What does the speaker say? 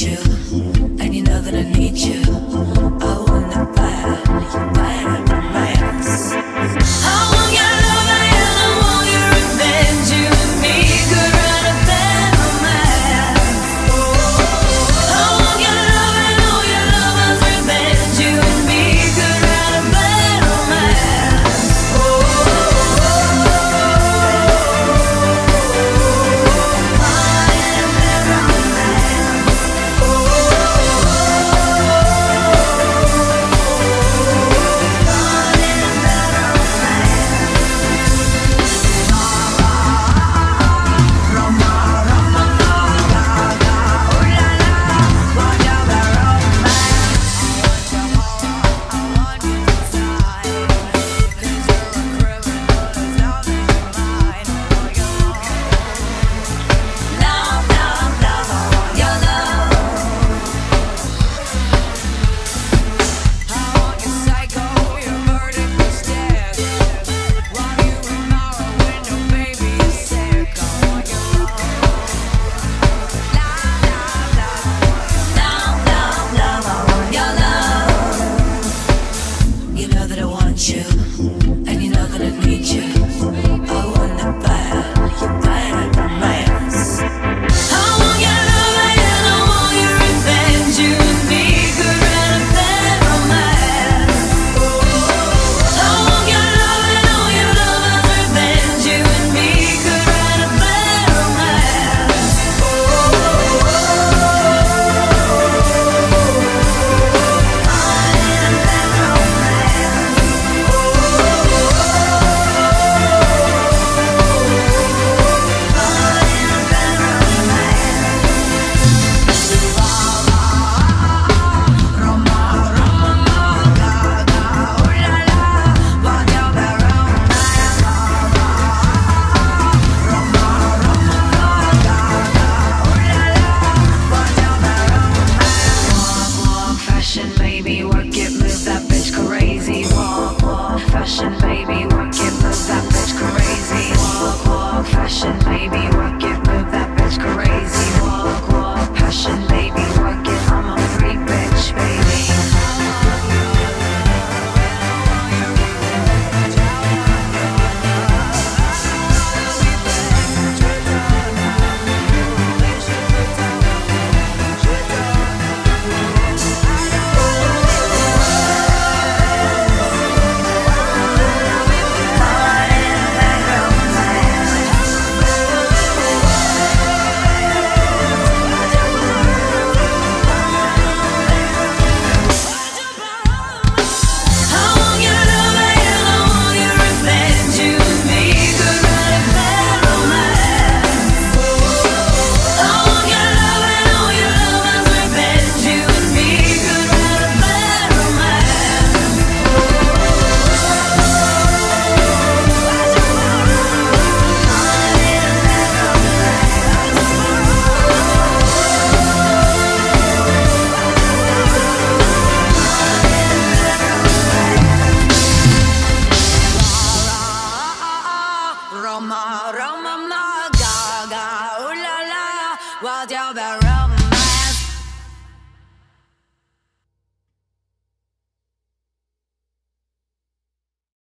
you. Wild Yellow Bell Roman.